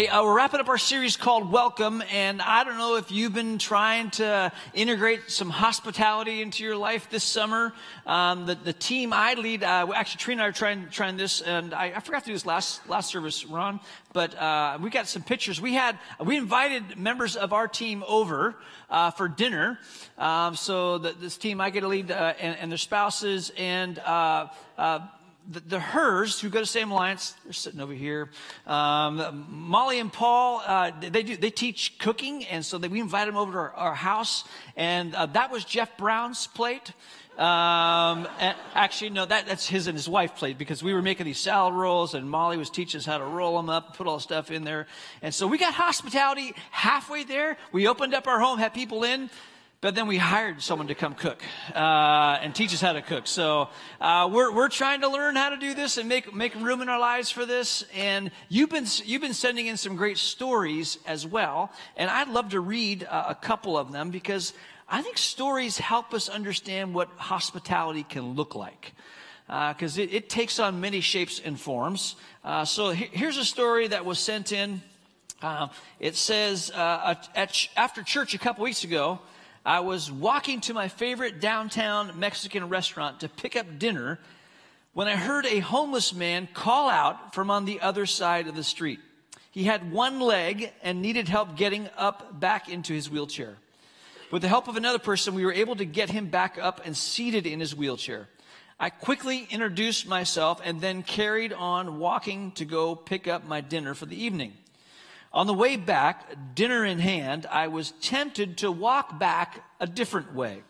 Hey, uh, we're wrapping up our series called Welcome, and I don't know if you've been trying to integrate some hospitality into your life this summer. Um, the, the team I lead, uh, actually, Trina and I are trying, trying this, and I, I forgot to do this last, last service, Ron, but uh, we got some pictures. We had, we invited members of our team over uh, for dinner. Um, so the, this team I get to lead, uh, and, and, their spouses, and uh, the, the Hers, who go to Salem Alliance, they're sitting over here. Um, Molly and Paul, uh, they do they teach cooking, and so they, we invited them over to our, our house, and uh, that was Jeff Brown's plate. Um, actually, no, that, that's his and his wife plate because we were making these salad rolls, and Molly was teaching us how to roll them up, put all the stuff in there, and so we got hospitality halfway there. We opened up our home, had people in. But then we hired someone to come cook uh, and teach us how to cook. So uh, we're, we're trying to learn how to do this and make, make room in our lives for this. And you've been, you've been sending in some great stories as well. And I'd love to read uh, a couple of them because I think stories help us understand what hospitality can look like. Because uh, it, it, takes on many shapes and forms. Uh, so he, here's a story that was sent in. Uh, it says, at, after church a couple weeks ago, I was walking to my favorite downtown Mexican restaurant to pick up dinner when I heard a homeless man call out from on the other side of the street. He had one leg and needed help getting up back into his wheelchair. With the help of another person, we were able to get him back up and seated in his wheelchair. I quickly introduced myself and then carried on walking to go pick up my dinner for the evening. On the way back, dinner in hand, I was tempted to walk back a different way.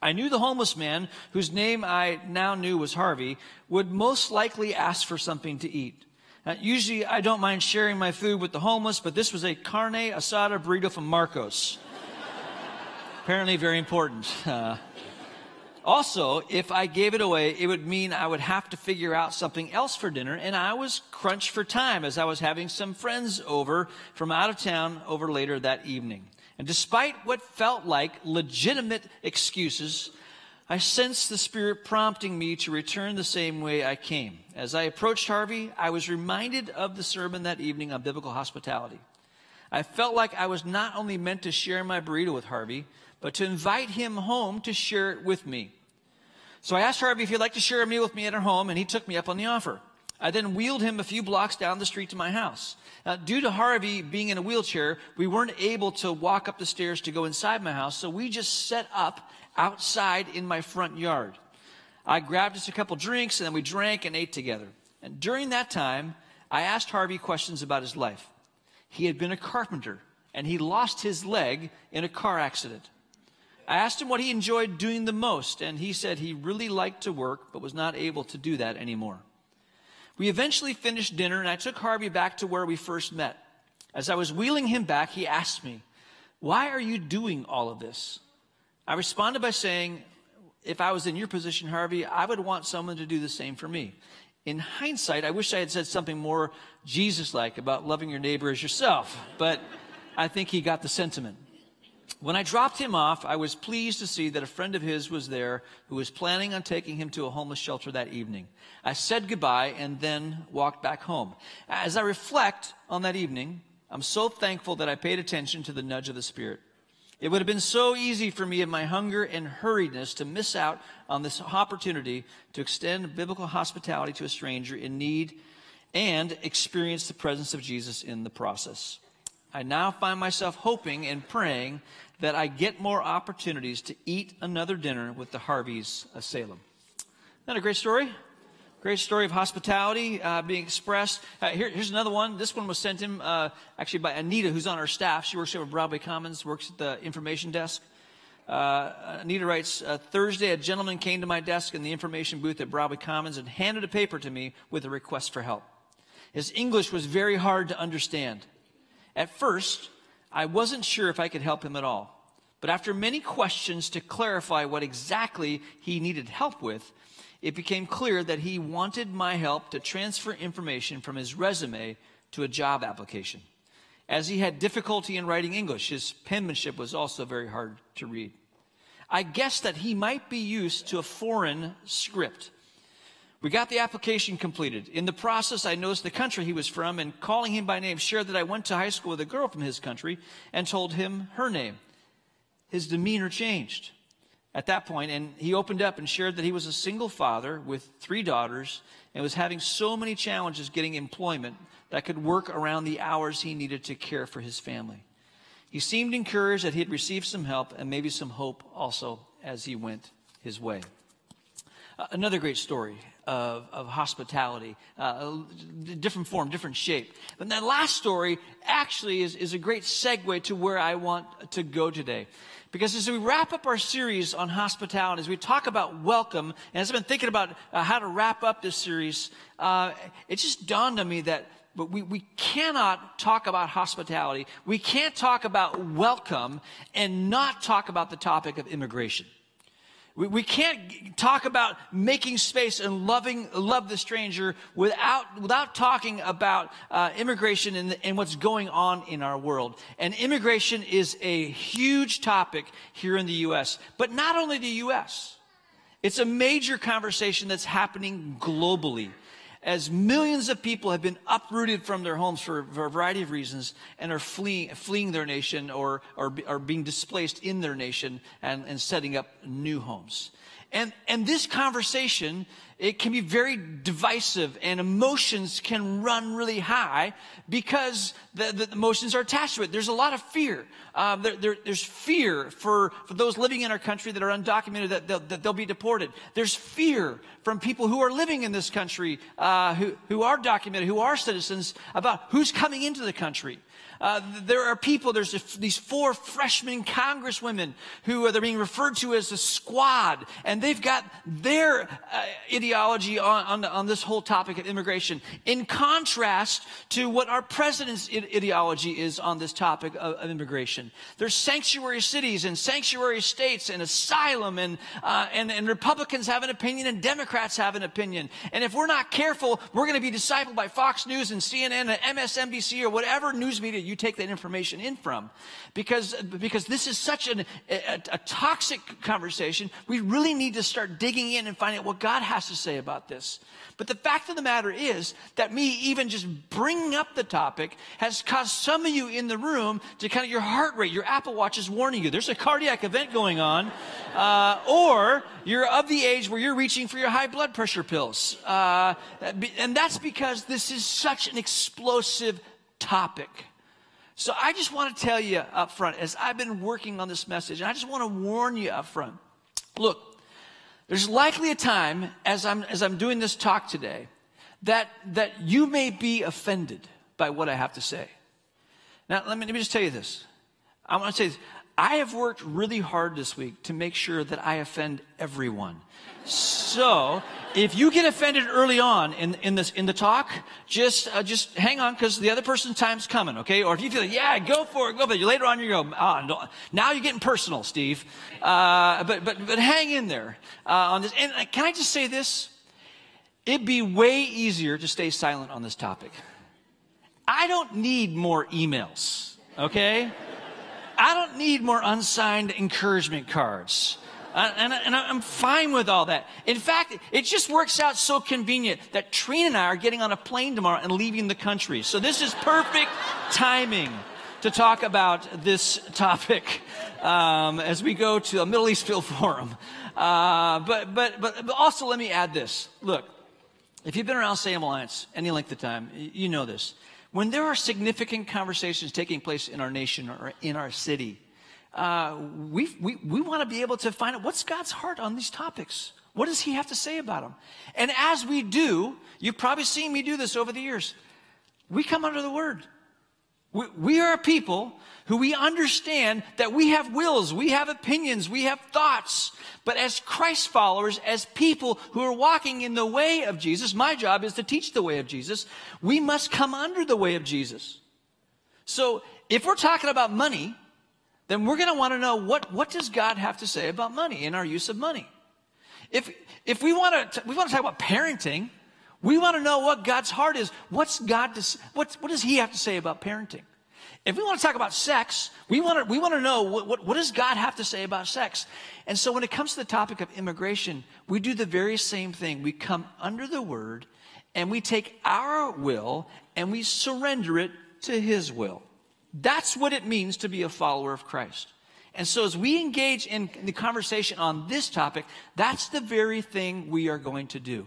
I knew the homeless man, whose name I now knew was Harvey, would most likely ask for something to eat. Now, usually, I don't mind sharing my food with the homeless, but this was a carne asada burrito from Marcos. Apparently, very important. Uh, also, if I gave it away, it would mean I would have to figure out something else for dinner, and I was crunched for time as I was having some friends over from out of town over later that evening. And despite what felt like legitimate excuses, I sensed the Spirit prompting me to return the same way I came. As I approached Harvey, I was reminded of the sermon that evening on biblical hospitality. I felt like I was not only meant to share my burrito with Harvey, but to invite him home to share it with me. So I asked Harvey if he'd like to share a meal with me at our home, and he took me up on the offer. I then wheeled him a few blocks down the street to my house. Now, due to Harvey being in a wheelchair, we weren't able to walk up the stairs to go inside my house, so we just set up outside in my front yard. I grabbed us a couple drinks, and then we drank and ate together. And during that time, I asked Harvey questions about his life. He had been a carpenter, and he lost his leg in a car accident. I asked him what he enjoyed doing the most, and he said he really liked to work, but was not able to do that anymore. We eventually finished dinner, and I took Harvey back to where we first met. As I was wheeling him back, he asked me, Why are you doing all of this? I responded by saying, If I was in your position, Harvey, I would want someone to do the same for me. In hindsight, I wish I had said something more Jesus like about loving your neighbor as yourself, but I think he got the sentiment. When I dropped him off, I was pleased to see that a friend of his was there who was planning on taking him to a homeless shelter that evening. I said goodbye and then walked back home. As I reflect on that evening, I'm so thankful that I paid attention to the nudge of the Spirit. It would have been so easy for me in my hunger and hurriedness to miss out on this opportunity to extend biblical hospitality to a stranger in need and experience the presence of Jesus in the process. I now find myself hoping and praying that I get more opportunities to eat another dinner with the Harveys of Salem. Isn't that a great story? Great story of hospitality uh, being expressed. Uh, here, here's another one. This one was sent in uh, actually by Anita, who's on our staff. She works over at Broadway Commons, works at the information desk. Uh, Anita writes, uh, Thursday, a gentleman came to my desk in the information booth at Broadway Commons and handed a paper to me with a request for help. His English was very hard to understand. At first, I wasn't sure if I could help him at all. But after many questions to clarify what exactly he needed help with, it became clear that he wanted my help to transfer information from his resume to a job application. As he had difficulty in writing English, his penmanship was also very hard to read. I guessed that he might be used to a foreign script. We got the application completed. In the process, I noticed the country he was from and calling him by name shared that I went to high school with a girl from his country and told him her name. His demeanor changed at that point, and he opened up and shared that he was a single father with three daughters and was having so many challenges getting employment that could work around the hours he needed to care for his family. He seemed encouraged that he had received some help and maybe some hope also as he went his way. Uh, another great story of, of hospitality, uh, different form, different shape. But that last story actually is, is a great segue to where I want to go today. Because as we wrap up our series on hospitality, as we talk about welcome, and as I've been thinking about uh, how to wrap up this series, uh, it just dawned on me that but we, we cannot talk about hospitality. We can't talk about welcome and not talk about the topic of immigration. We, we can't talk about making space and loving, love the stranger without, without talking about uh, immigration and, and what's going on in our world. And immigration is a huge topic here in the U.S., but not only the U.S. It's a major conversation that's happening globally as millions of people have been uprooted from their homes for, for a variety of reasons and are fleeing, fleeing their nation or are, are being displaced in their nation and, and setting up new homes. And, and this conversation, it can be very divisive and emotions can run really high because the, the emotions are attached to it. There's a lot of fear. Uh, there, there, there's fear for, for those living in our country that are undocumented that they'll, that they'll be deported. There's fear from people who are living in this country, uh, who, who are documented, who are citizens, about who's coming into the country. Uh, there are people, there's a, these four freshman congresswomen who are, they're being referred to as the squad, and they've got their uh, ideology on, on, on, this whole topic of immigration in contrast to what our president's ideology is on this topic of, of immigration. There's sanctuary cities and sanctuary states and asylum, and, uh, and, and Republicans have an opinion and Democrats have an opinion. And if we're not careful, we're going to be discipled by Fox News and CNN and MSNBC or whatever news media you take that information in from. Because, because this is such an, a, a toxic conversation, we really need to start digging in and finding out what God has to say about this. But the fact of the matter is that me even just bringing up the topic has caused some of you in the room to kind of your heart rate, your Apple Watch is warning you there's a cardiac event going on, uh, or you're of the age where you're reaching for your high blood pressure pills. Uh, and that's because this is such an explosive topic. So I just want to tell you up front, as I've been working on this message, and I just want to warn you up front. Look, there's likely a time as I'm, as I'm doing this talk today that, that you may be offended by what I have to say. Now, let me, let me just tell you this. I want to say this. I have worked really hard this week to make sure that I offend everyone. So, if you get offended early on in, in this in the talk, just uh, just hang on because the other person's time's coming, okay? Or if you feel, like, yeah, go for it, go for it. Later on, you go, oh, no. now you're getting personal, Steve. Uh, but but but hang in there uh, on this. And uh, can I just say this? It'd be way easier to stay silent on this topic. I don't need more emails, okay? I don't need more unsigned encouragement cards. And, and, I'm fine with all that. In fact, it just works out so convenient that Trina and I are getting on a plane tomorrow and leaving the country. So this is perfect timing to talk about this topic um, as we go to a Middle East Field Forum. Uh, but, but, but, but also, let me add this. Look, if you've been around Salem Alliance any length of time, you know this. When there are significant conversations taking place in our nation or in our city, uh, we, we, we want to be able to find out what's God's heart on these topics. What does He have to say about them? And as we do, you've probably seen me do this over the years, we come under the Word. We, we are a people who we understand that we have wills, we have opinions, we have thoughts. But as Christ followers, as people who are walking in the way of Jesus, my job is to teach the way of Jesus. We must come under the way of Jesus. So if we're talking about money, then we're going to want to know what, what does God have to say about money and our use of money? If, if we want to, we want to talk about parenting, we want to know what God's heart is. What's God, to, what, what does He have to say about parenting? If we want to talk about sex, we want to, we want to know what, what, what, does God have to say about sex? And so when it comes to the topic of immigration, we do the very same thing. We come under the word and we take our will and we surrender it to his will. That's what it means to be a follower of Christ. And so as we engage in the conversation on this topic, that's the very thing we are going to do.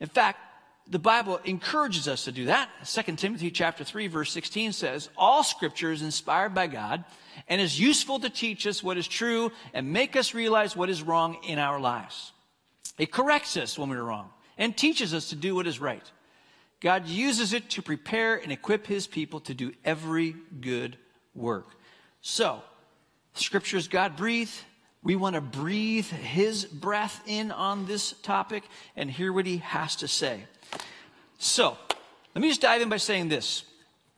In fact, the Bible encourages us to do that. 2 Timothy chapter 3 verse 16 says, "All scripture is inspired by God and is useful to teach us what is true and make us realize what is wrong in our lives." It corrects us when we're wrong and teaches us to do what is right. God uses it to prepare and equip his people to do every good work. So, scripture is God breathed. We want to breathe his breath in on this topic and hear what he has to say. So, let me just dive in by saying this.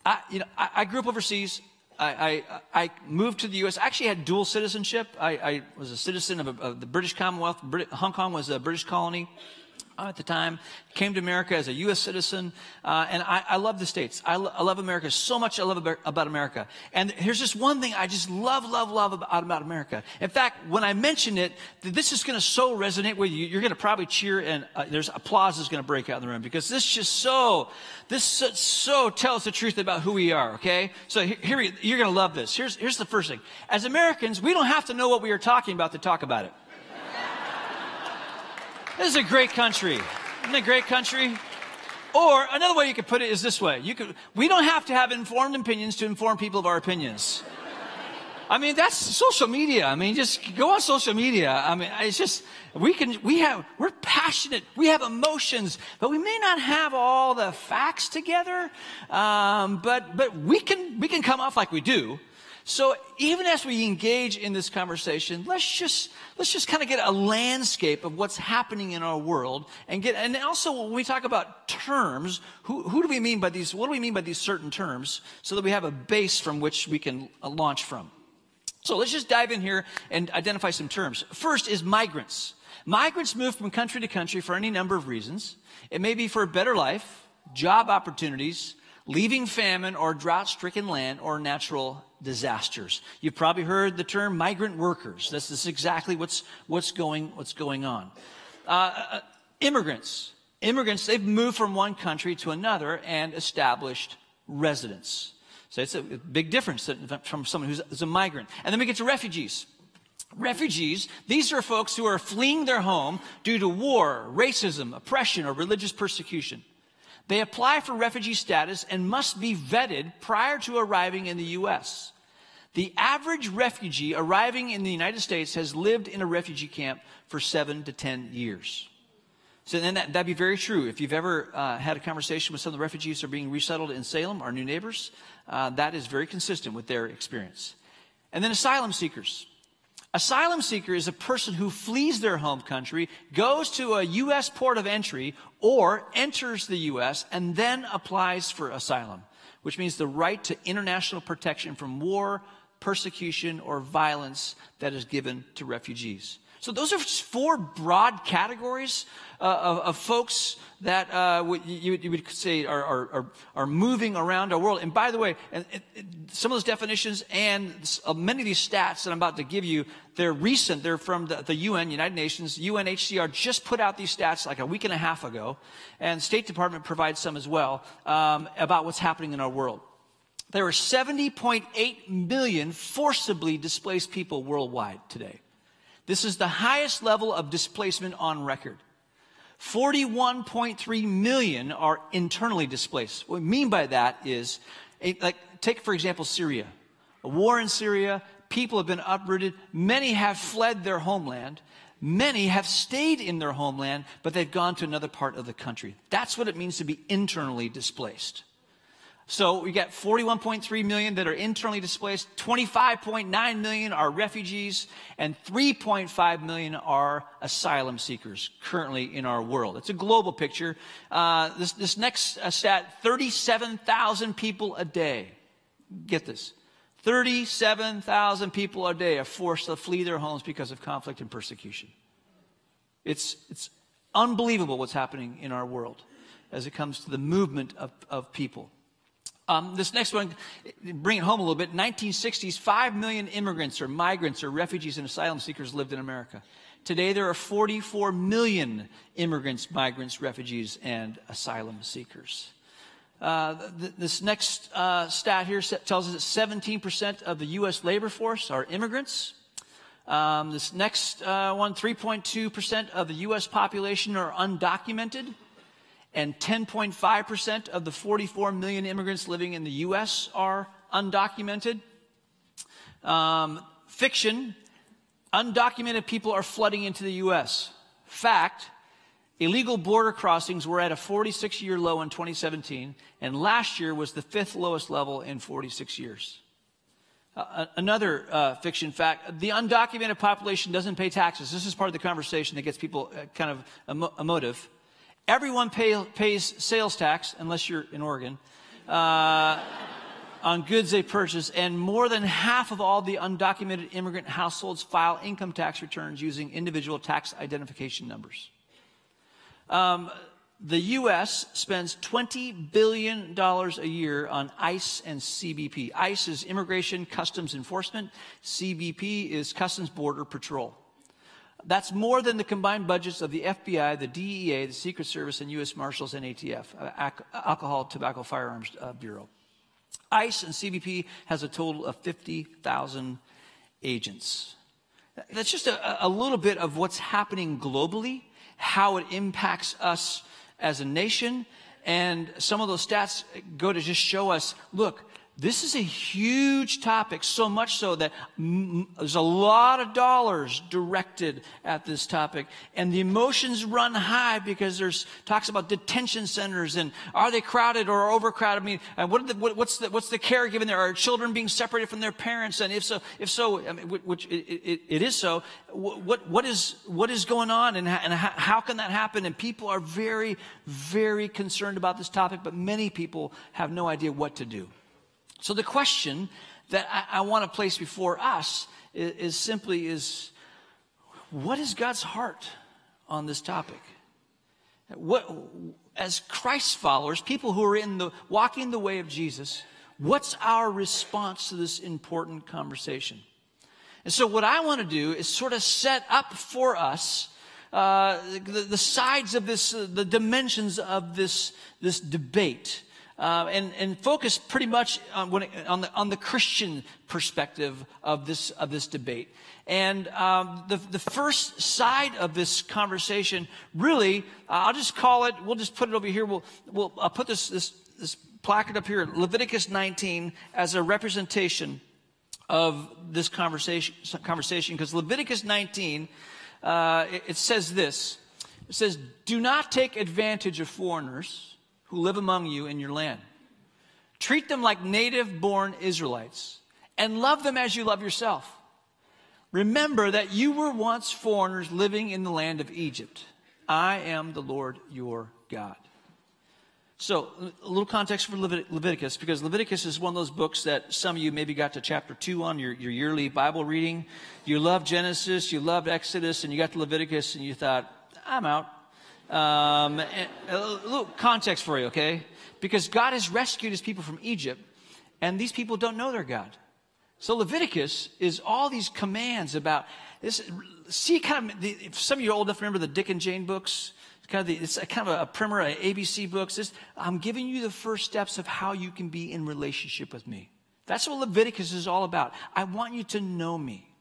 I, you know, I, I grew up overseas. I, I, I, moved to the U.S. I actually had dual citizenship. I, I was a citizen of, a, of, the British Commonwealth. Brit- Hong Kong was a British colony at the time, came to America as a U.S. citizen, uh, and I, I, love the States. I, lo- I, love America so much. I love about America. And here's just one thing I just love, love, love about, about America. In fact, when I mention it, this is going to so resonate with you. You're going to probably cheer, and uh, there's applause is going to break out in the room because this just so, this so, so, tells the truth about who we are. Okay, so here, here you're going to love this. Here's here's the first thing. As Americans, we don't have to know what we are talking about to talk about it. This is a great country. Isn't it a great country? Or another way you could put it is this way. You could, we don't have to have informed opinions to inform people of our opinions. I mean, that's social media. I mean, just go on social media. I mean, it's just, we can, we have, we're passionate. We have emotions, but we may not have all the facts together. Um, but, but we can, we can come off like we do. So even as we engage in this conversation, let's just let's just kind of get a landscape of what's happening in our world and get and also when we talk about terms, who, who do we mean by these what do we mean by these certain terms so that we have a base from which we can uh, launch from. So let's just dive in here and identify some terms. First is migrants. Migrants move from country to country for any number of reasons. It may be for a better life, job opportunities, leaving famine or drought stricken land or natural disasters. You've probably heard the term migrant workers. This is exactly what's, what's, going, what's going on. Uh, uh, immigrants. Immigrants, they've moved from one country to another and established residence. So it's a big difference from someone who's a migrant. And then we get to refugees. Refugees, these are folks who are fleeing their home due to war, racism, oppression, or religious persecution. They apply for refugee status and must be vetted prior to arriving in the U.S. The average refugee arriving in the United States has lived in a refugee camp for seven to ten years. So then that, would be very true. If you've ever uh, had a conversation with some of the refugees who are being resettled in Salem, our new neighbors, uh, that is very consistent with their experience. And then asylum seekers. Asylum seeker is a person who flees their home country, goes to a U.S. port of entry, or enters the U.S. and then applies for asylum, which means the right to international protection from war, persecution, or violence that is given to refugees. So those are four broad categories uh, of, of, folks that uh, you, you, would say are, are, are, moving around our world. And by the way, and, and some of those definitions and uh, many of these stats that I'm about to give you, they're recent. They're from the, the, UN, United Nations. UNHCR just put out these stats like a week and a half ago, and State Department provides some as well um, about what's happening in our world. There are 70.8 million forcibly displaced people worldwide today. This is the highest level of displacement on record. 41.3 million are internally displaced. What we mean by that is, like, take for example Syria. A war in Syria, people have been uprooted. Many have fled their homeland. Many have stayed in their homeland, but they've gone to another part of the country. That's what it means to be internally displaced. So we got 41.3 million that are internally displaced, 25.9 million are refugees, and 3.5 million are asylum seekers currently in our world. It's a global picture. Uh, this, this next uh, stat 37,000 people a day. Get this 37,000 people a day are forced to flee their homes because of conflict and persecution. It's, it's unbelievable what's happening in our world as it comes to the movement of, of people. Um, this next one, bring it home a little bit. 1960s, 5 million immigrants or migrants or refugees and asylum seekers lived in America. Today, there are 44 million immigrants, migrants, refugees, and asylum seekers. Uh, th- this next uh, stat here tells us that 17% of the U.S. labor force are immigrants. Um, this next uh, one, 3.2% of the U.S. population are undocumented and 10.5% of the 44 million immigrants living in the U.S. are undocumented. Um, fiction, undocumented people are flooding into the U.S. Fact, illegal border crossings were at a 46 year low in 2017, and last year was the fifth lowest level in 46 years. Uh, another uh, fiction fact the undocumented population doesn't pay taxes. This is part of the conversation that gets people uh, kind of emo- emotive. Everyone pay, pays sales tax, unless you're in Oregon, uh, on goods they purchase, and more than half of all the undocumented immigrant households file income tax returns using individual tax identification numbers. Um, the U.S. spends $20 billion a year on ICE and CBP. ICE is Immigration Customs Enforcement, CBP is Customs Border Patrol. That's more than the combined budgets of the FBI, the DEA, the Secret Service, and U.S. Marshals and ATF, uh, Alcohol, Tobacco, Firearms uh, Bureau. ICE and CBP has a total of 50,000 agents. That's just a, a little bit of what's happening globally, how it impacts us as a nation, and some of those stats go to just show us look, this is a huge topic, so much so that there's a lot of dollars directed at this topic. And the emotions run high because there's talks about detention centers and are they crowded or overcrowded? I mean, what the, what, what's, the, what's the care given there? Are children being separated from their parents? And if so, if so, I mean, which it, it, it is so, what, what, is, what is going on and, how, and how, how can that happen? And people are very, very concerned about this topic, but many people have no idea what to do. So the question that I, I want to place before us is, is simply is, what is God's heart on this topic? What, as Christ followers, people who are in the walking the way of Jesus, what's our response to this important conversation? And so, what I want to do is sort of set up for us uh, the, the, sides of this, uh, the dimensions of this, this debate uh, and, and focus pretty much on, it, on, the, on the Christian perspective of this, of this debate. And um, the, the first side of this conversation, really, uh, I'll just call it, we'll just put it over here. We'll, we'll I'll put this, this, this placard up here, Leviticus 19, as a representation of this conversation, conversation because Leviticus 19, uh, it, it says this. It says, do not take advantage of foreigners who live among you in your land. Treat them like native born Israelites and love them as you love yourself. Remember that you were once foreigners living in the land of Egypt. I am the Lord your God. So, a little context for Leviticus, because Leviticus is one of those books that some of you maybe got to chapter 2 on your, your yearly Bible reading. You loved Genesis, you loved Exodus, and you got to Leviticus and you thought, I'm out. Um, a little context for you, okay? Because God has rescued his people from Egypt, and these people don't know their God. So Leviticus is all these commands about this. See, kind of, the, if some of you are old enough remember the Dick and Jane books, it's kind of, the, it's kind of a, a primer, a ABC books. This, I'm giving you the first steps of how you can be in relationship with me. That's what Leviticus is all about. I want you to know me.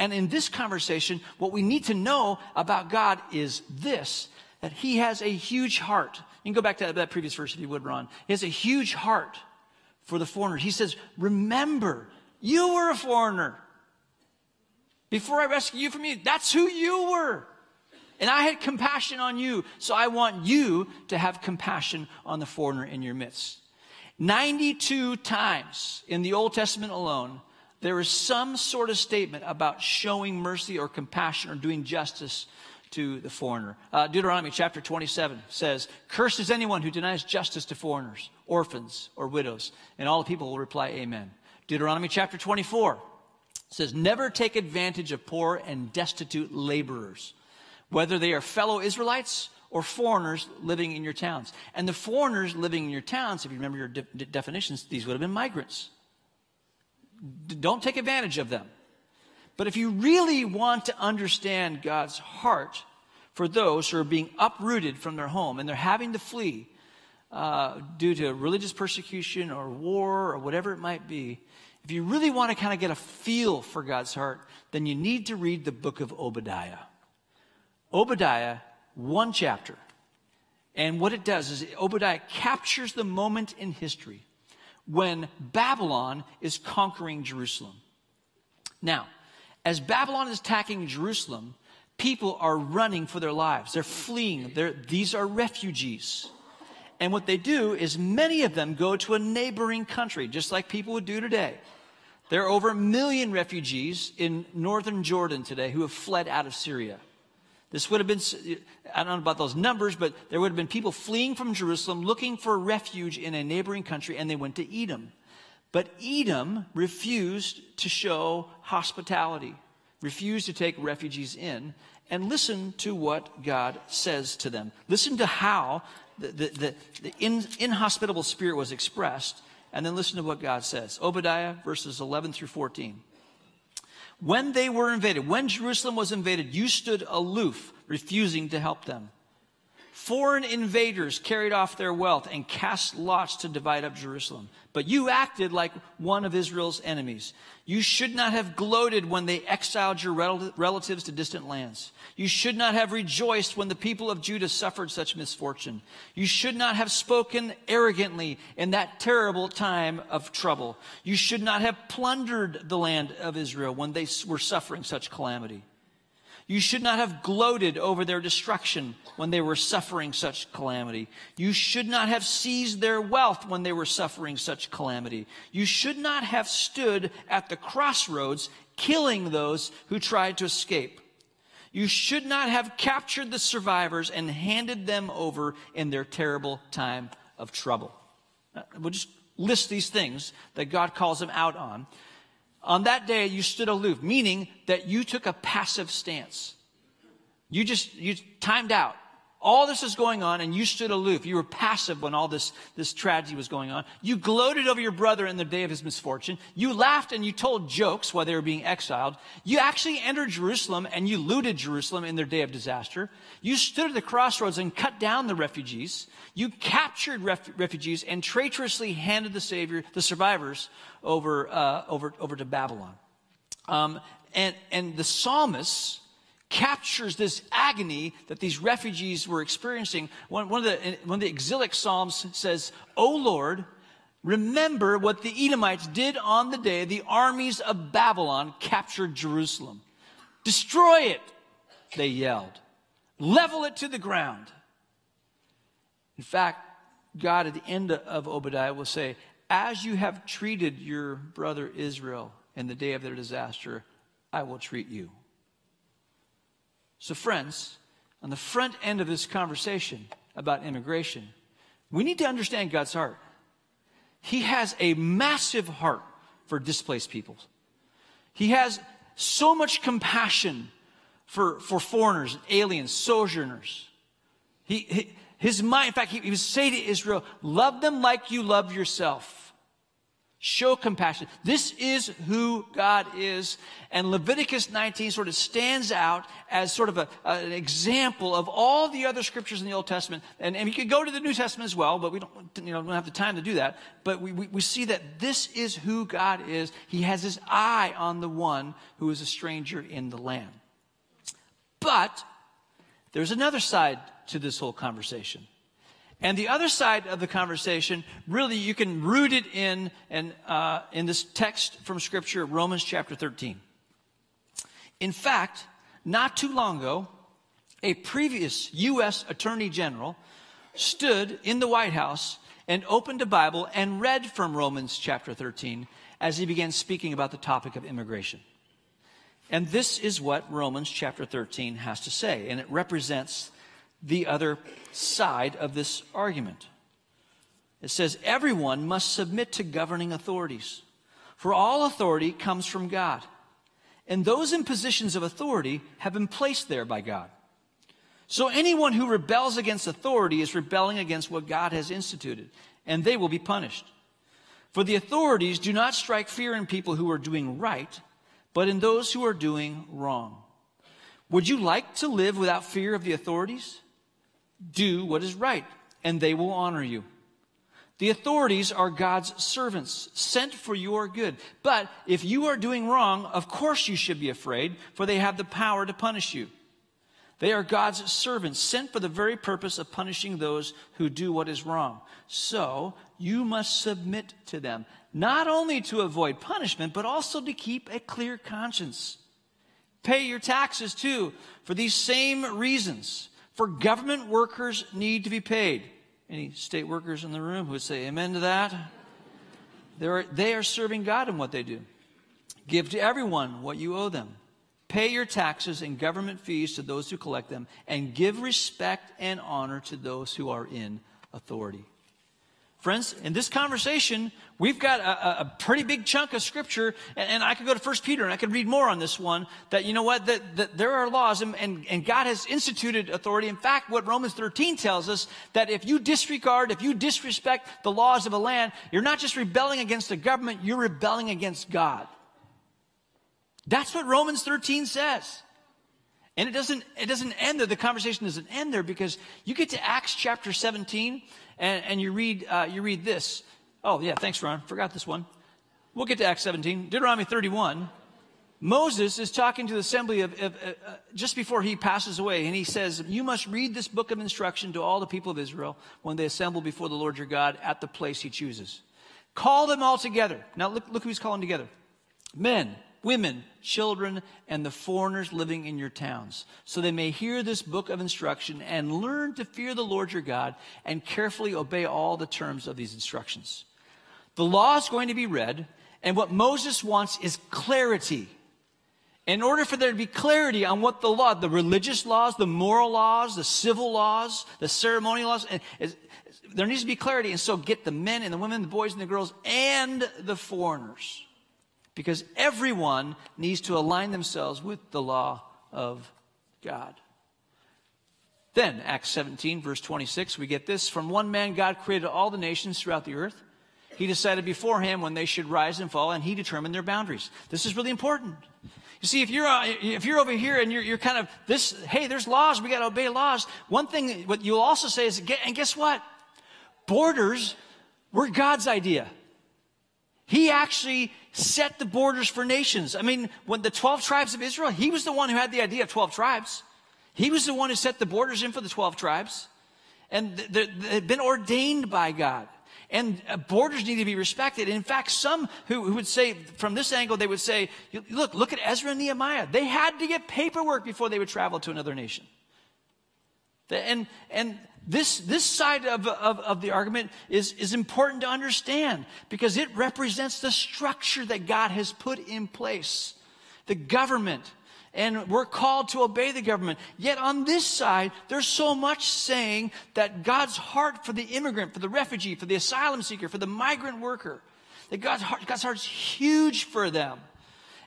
And in this conversation, what we need to know about God is this that He has a huge heart. You can go back to that previous verse if you would, Ron. He has a huge heart for the foreigner. He says, Remember, you were a foreigner. Before I rescued you from you, that's who you were. And I had compassion on you. So I want you to have compassion on the foreigner in your midst. 92 times in the Old Testament alone, there is some sort of statement about showing mercy or compassion or doing justice to the foreigner. Uh, Deuteronomy chapter 27 says, Cursed is anyone who denies justice to foreigners, orphans, or widows. And all the people will reply, Amen. Deuteronomy chapter 24 says, Never take advantage of poor and destitute laborers, whether they are fellow Israelites or foreigners living in your towns. And the foreigners living in your towns, if you remember your de- de- definitions, these would have been migrants. Don't take advantage of them. But if you really want to understand God's heart for those who are being uprooted from their home and they're having to flee uh, due to religious persecution or war or whatever it might be, if you really want to kind of get a feel for God's heart, then you need to read the book of Obadiah. Obadiah, one chapter. And what it does is Obadiah captures the moment in history when Babylon is conquering Jerusalem. Now, as Babylon is attacking Jerusalem, people are running for their lives. They're fleeing. They're, these are refugees. And what they do is many of them go to a neighboring country, just like people would do today. There are over a million refugees in northern Jordan today who have fled out of Syria. This would have been, I don't know about those numbers, but there would have been people fleeing from Jerusalem looking for refuge in a neighboring country, and they went to Edom. But Edom refused to show hospitality, refused to take refugees in, and listen to what God says to them. Listen to how the, the, the, the in, inhospitable spirit was expressed, and then listen to what God says. Obadiah verses 11 through 14. When they were invaded, when Jerusalem was invaded, you stood aloof, refusing to help them. Foreign invaders carried off their wealth and cast lots to divide up Jerusalem. But you acted like one of Israel's enemies. You should not have gloated when they exiled your relatives to distant lands. You should not have rejoiced when the people of Judah suffered such misfortune. You should not have spoken arrogantly in that terrible time of trouble. You should not have plundered the land of Israel when they were suffering such calamity. You should not have gloated over their destruction when they were suffering such calamity. You should not have seized their wealth when they were suffering such calamity. You should not have stood at the crossroads killing those who tried to escape. You should not have captured the survivors and handed them over in their terrible time of trouble. Uh, we'll just list these things that God calls them out on. On that day, you stood aloof, meaning that you took a passive stance. You just, you timed out. All this is going on and you stood aloof. You were passive when all this, this tragedy was going on. You gloated over your brother in the day of his misfortune. You laughed and you told jokes while they were being exiled. You actually entered Jerusalem and you looted Jerusalem in their day of disaster. You stood at the crossroads and cut down the refugees. You captured ref- refugees and traitorously handed the savior, the survivors, over, uh, over, over to Babylon. Um, and, and the psalmists, captures this agony that these refugees were experiencing. One, one, of, the, one of the exilic psalms says, O Lord, remember what the Edomites did on the day the armies of Babylon captured Jerusalem. Destroy it, they yelled. Level it to the ground. In fact, God at the end of Obadiah will say, As you have treated your brother Israel in the day of their disaster, I will treat you. So, friends, on the front end of this conversation about immigration, we need to understand God's heart. He has a massive heart for displaced peoples. He has so much compassion for, for foreigners, aliens, sojourners. He, he his mind, in fact, he, he would say to Israel, love them like you love yourself. Show compassion. This is who God is. And Leviticus 19 sort of stands out as sort of a, an example of all the other scriptures in the Old Testament. And, and you could go to the New Testament as well, but we don't, you know, don't have the time to do that. But we, we, we see that this is who God is. He has his eye on the one who is a stranger in the land. But there's another side to this whole conversation. And the other side of the conversation, really, you can root it in, and, uh, in this text from Scripture, Romans chapter 13. In fact, not too long ago, a previous U.S. Attorney General stood in the White House and opened a Bible and read from Romans chapter 13 as he began speaking about the topic of immigration. And this is what Romans chapter 13 has to say, and it represents the other side of this argument. It says, everyone must submit to governing authorities, for all authority comes from God. And those in positions of authority have been placed there by God. So anyone who rebels against authority is rebelling against what God has instituted, and they will be punished. For the authorities do not strike fear in people who are doing right, but in those who are doing wrong. Would you like to live without fear of the authorities? Do what is right, and they will honor you. The authorities are God's servants, sent for your good. But if you are doing wrong, of course you should be afraid, for they have the power to punish you. They are God's servants, sent for the very purpose of punishing those who do what is wrong. So you must submit to them, not only to avoid punishment, but also to keep a clear conscience. Pay your taxes too, for these same reasons. For government workers need to be paid. Any state workers in the room who would say amen to that? They're, they are serving God in what they do. Give to everyone what you owe them Pay your taxes and government fees to those who collect them, and give respect and honor to those who are in authority. Friends, in this conversation, we've got a, a pretty big chunk of scripture, and, and, I could go to First Peter and I could read more on this one, that you know what, that, that there are laws and, and, and God has instituted authority. In fact, what Romans 13 tells us, that if you disregard, if you disrespect the laws of a land, you're not just rebelling against the government, you're rebelling against God. That's what Romans 13 says. And it doesn't, it doesn't end there. The conversation doesn't end there because you get to Acts chapter 17 and, and you, read, uh, you read this. Oh, yeah, thanks, Ron. Forgot this one. We'll get to Acts 17. Deuteronomy 31. Moses is talking to the assembly of, of uh, uh, just before he passes away, and he says, You must read this book of instruction to all the people of Israel when they assemble before the Lord your God at the place he chooses. Call them all together. Now, look, look who he's calling together men, women, children, and the foreigners living in your towns, so they may hear this book of instruction and learn to fear the Lord your God and carefully obey all the terms of these instructions. The law is going to be read, and what Moses wants is clarity. In order for there to be clarity on what the law, the religious laws, the moral laws, the civil laws, the ceremonial laws, there needs to be clarity. And so get the men and the women, the boys and the girls, and the foreigners because everyone needs to align themselves with the law of God. Then, Acts 17, verse 26, we get this From one man, God created all the nations throughout the earth. He decided beforehand when they should rise and fall, and he determined their boundaries. This is really important. You see, if you're, uh, if you're over here and you're, you're kind of this, hey, there's laws, we got to obey laws. One thing, what you'll also say is, and guess what? Borders were God's idea. He actually set the borders for nations. I mean, when the 12 tribes of Israel, he was the one who had the idea of 12 tribes. He was the one who set the borders in for the 12 tribes. And they've been ordained by God. And uh, borders need to be respected. In fact, some who, who would say, from this angle, they would say, look, look at Ezra and Nehemiah. They had to get paperwork before they would travel to another nation. And, and this, this side of, of, of, the argument is, is important to understand because it represents the structure that God has put in place, the government. And we're called to obey the government. Yet on this side, there's so much saying that God's heart for the immigrant, for the refugee, for the asylum seeker, for the migrant worker, that God's heart, God's heart's huge for them.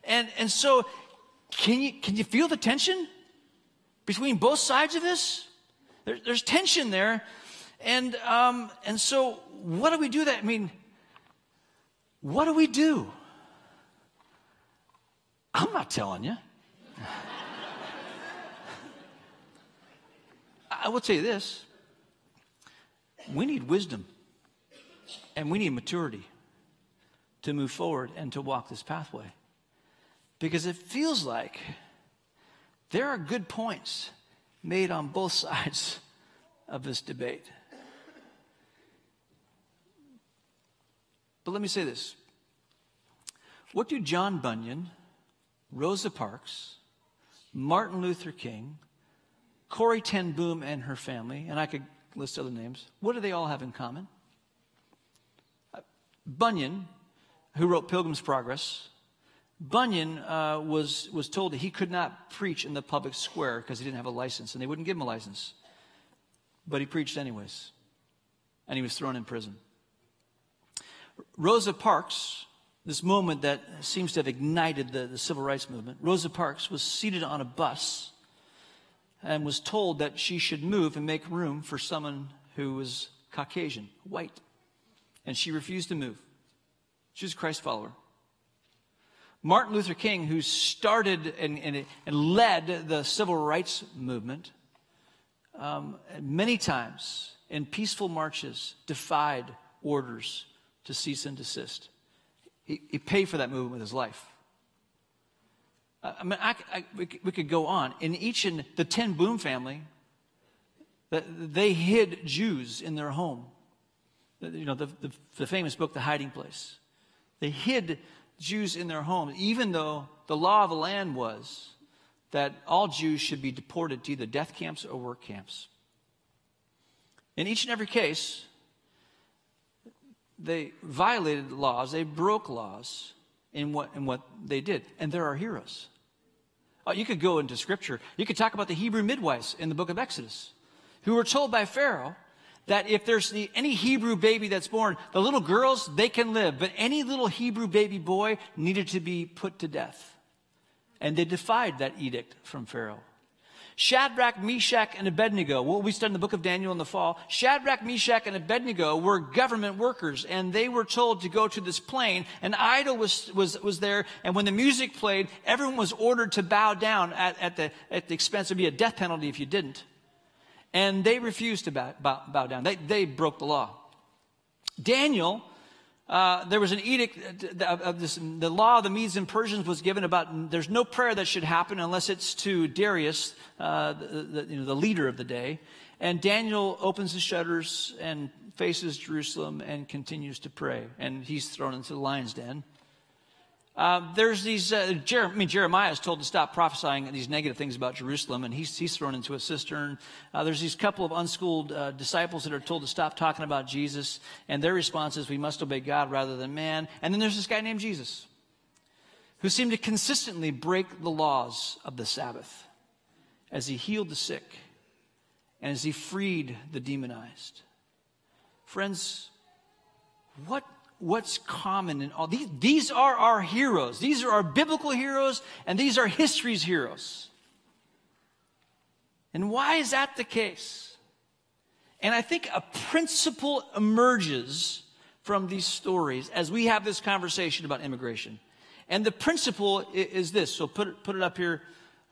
And, and so, can you, can you feel the tension between both sides of this? There, there's tension there. And, um, and so, what do we do that? I mean, what do we do? I'm not telling you. I will tell you this we need wisdom and we need maturity to move forward and to walk this pathway. Because it feels like there are good points made on both sides of this debate. But let me say this. What do John Bunyan, Rosa Parks, Martin Luther King, Corrie Ten Boom and her family, and I could list other names, what do they all have in common? Uh, Bunyan, who wrote Pilgrim's Progress, Bunyan uh, was, was told that he could not preach in the public square because he didn't have a license, and they wouldn't give him a license. But he preached anyways, and he was thrown in prison. Rosa Parks, this moment that seems to have ignited the, the civil rights movement, Rosa Parks was seated on a bus and was told that she should move and make room for someone who was Caucasian, white. And she refused to move. She was a Christ follower. Martin Luther King, who started and, and, and led the civil rights movement, um, many times in peaceful marches defied orders to cease and desist. He, he paid for that movement with his life. I mean, I, I, we, could go on. In each in the Ten Boom family, they hid Jews in their home. You know, the, the, the famous book, The Hiding Place. They hid Jews in their homes, even though the law of the land was that all Jews should be deported to either death camps or work camps. In each and every case, they violated laws, they broke laws in what, in what they did. And there are heroes. Oh, you could go into scripture. You could talk about the Hebrew midwives in the book of Exodus, who were told by Pharaoh that if there's any Hebrew baby that's born, the little girls, they can live, but any little Hebrew baby boy needed to be put to death. And they defied that edict from Pharaoh. Shadrach, Meshach, and Abednego, what we studied in the book of Daniel in the fall, Shadrach, Meshach, and Abednego were government workers, and they were told to go to this plain. An idol was, was, was there, and when the music played, everyone was ordered to bow down at, at, the, at the expense of be a death penalty if you didn't. And they refused to bow, bow, bow down. They, they broke the law. Daniel, uh, there was an edict of this, the law of the Medes and Persians was given about there's no prayer that should happen unless it's to Darius, uh, the, the, you know, the leader of the day. And Daniel opens the shutters and faces Jerusalem and continues to pray. And he's thrown into the lion's den. Uh, there's these, uh, Jer- I mean, Jeremiah is told to stop prophesying these negative things about Jerusalem, and he's, he's thrown into a cistern. Uh, there's these couple of unschooled uh, disciples that are told to stop talking about Jesus, and their response is, we must obey God rather than man. And then there's this guy named Jesus, who seemed to consistently break the laws of the Sabbath as he healed the sick and as he freed the demonized. Friends, what what's common in all these these are our heroes. These are our biblical heroes and these are history's heroes. And why is that the case? And i think a principle emerges from these stories as we have this conversation about immigration. And the principle is this. So put it, put it up here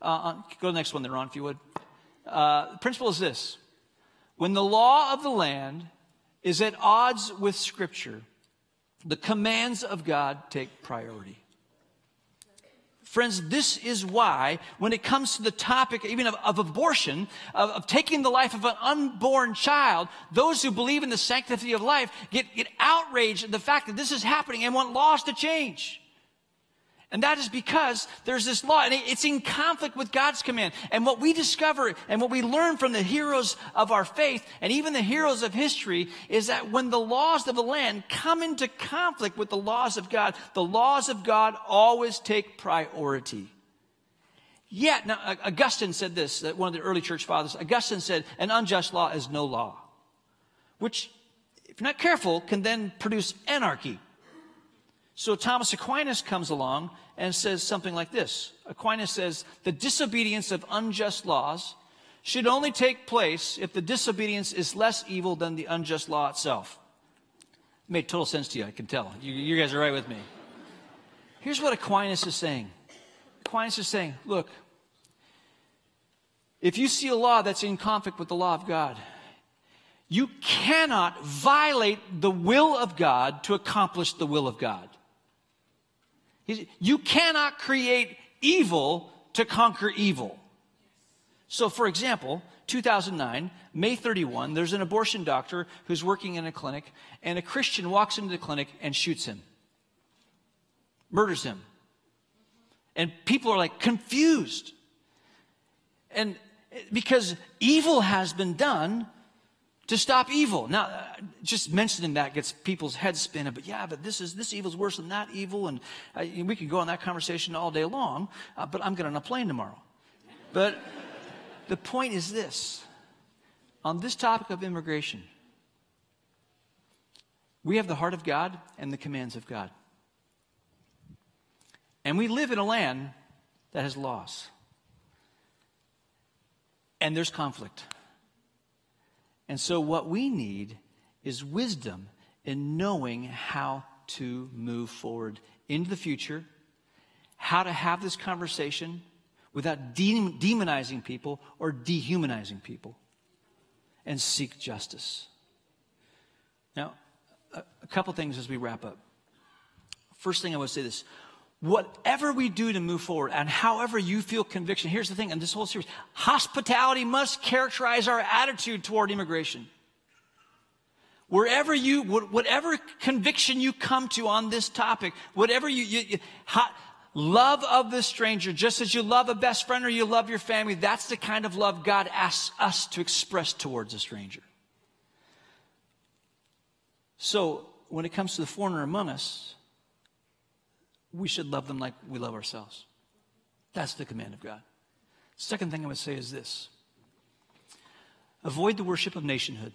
uh, go to the next one there on if you would. Uh, the principle is this. When the law of the land is at odds with scripture the commands of God take priority. Friends, this is why, when it comes to the topic even of, of abortion, of, of, taking the life of an unborn child, those who believe in the sanctity of life get, get outraged at the fact that this is happening and want laws to change. And that is because there's this law, and it's in conflict with God's command. And what we discover and what we learn from the heroes of our faith, and even the heroes of history, is that when the laws of the land come into conflict with the laws of God, the laws of God always take priority. Yet, now, Augustine said this, one of the early church fathers, Augustine said, an unjust law is no law. Which, if you're not careful, can then produce anarchy. So Thomas Aquinas comes along and says something like this Aquinas says, The disobedience of unjust laws should only take place if the disobedience is less evil than the unjust law itself. It made total sense to you, I can tell. You, you guys are right with me. Here's what Aquinas is saying Aquinas is saying, Look, if you see a law that's in conflict with the law of God, you cannot violate the will of God to accomplish the will of God. You cannot create evil to conquer evil. So, for example, 2009, May 31, there's an abortion doctor who's working in a clinic, and a Christian walks into the clinic and shoots him, murders him. And people are like confused. And eh, because evil has been done, to stop evil. Now, uh, just mentioning that gets people's heads spinning, but yeah, but this is this evil's worse than that evil, and uh, we could go on that conversation all day long. Uh, but I'm getting on a plane tomorrow. But the point is this: on this topic of immigration, we have the heart of God and the commands of God, and we live in a land that has laws. and there's conflict. And so, what we need is wisdom in knowing how to move forward into the future, how to have this conversation without de- demonizing people or dehumanizing people, and seek justice. Now, a, a couple things as we wrap up. First thing I would say this whatever we do to move forward and however you feel conviction, here's the thing in this whole series hospitality must characterize our attitude toward immigration. Wherever you, whatever conviction you come to on this topic, whatever you, you, you hot, love of the stranger, just as you love a best friend or you love your family, that's the kind of love God asks us to express towards a stranger. So, when it comes to the foreigner among us, we should love them like we love ourselves. That's the command of God. Second thing I would say is this avoid the worship of nationhood.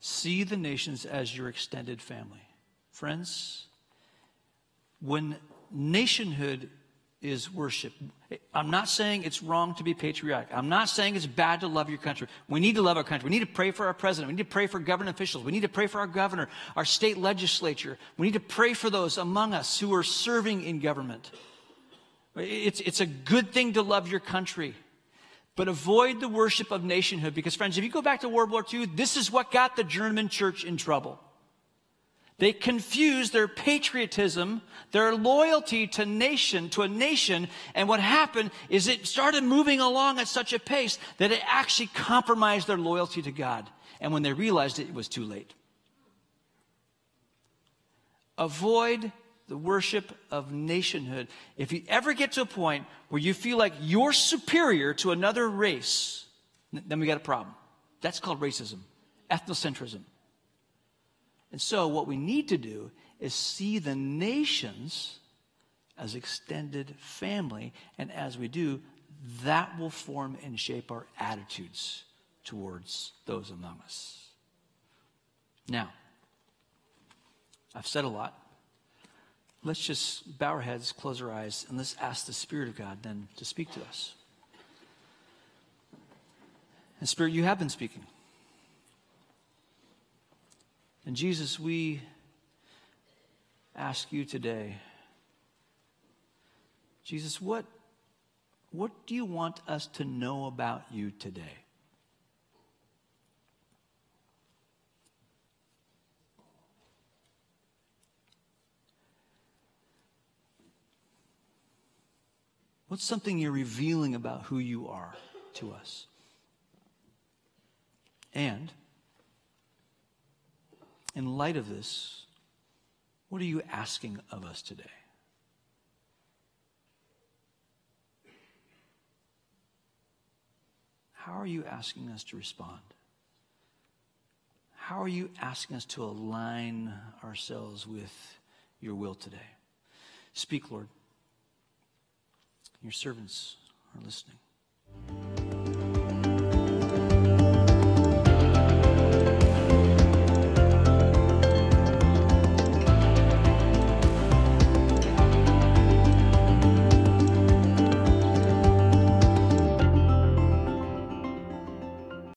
See the nations as your extended family. Friends, when nationhood is worship. I'm not saying it's wrong to be patriotic. I'm not saying it's bad to love your country. We need to love our country. We need to pray for our president. We need to pray for government officials. We need to pray for our governor, our state legislature. We need to pray for those among us who are serving in government. It's, it's a good thing to love your country. But avoid the worship of nationhood because, friends, if you go back to World War II, this is what got the German church in trouble. They confused their patriotism, their loyalty to nation, to a nation, and what happened is it started moving along at such a pace that it actually compromised their loyalty to God. And when they realized it, it was too late. Avoid the worship of nationhood. If you ever get to a point where you feel like you're superior to another race, then we got a problem. That's called racism, ethnocentrism. And so, what we need to do is see the nations as extended family. And as we do, that will form and shape our attitudes towards those among us. Now, I've said a lot. Let's just bow our heads, close our eyes, and let's ask the Spirit of God then to speak to us. And, Spirit, you have been speaking. And Jesus, we ask you today, Jesus, what, what do you want us to know about you today? What's something you're revealing about who you are to us? And in light of this, what are you asking of us today? How are you asking us to respond? How are you asking us to align ourselves with your will today? Speak, Lord. Your servants are listening.